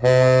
Uh...